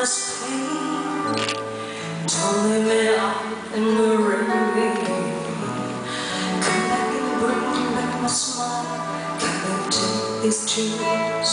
must be Don't leave me out in the rain. Come back and bring back my smile. Come back to these tears